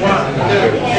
One, two,